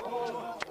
Come on.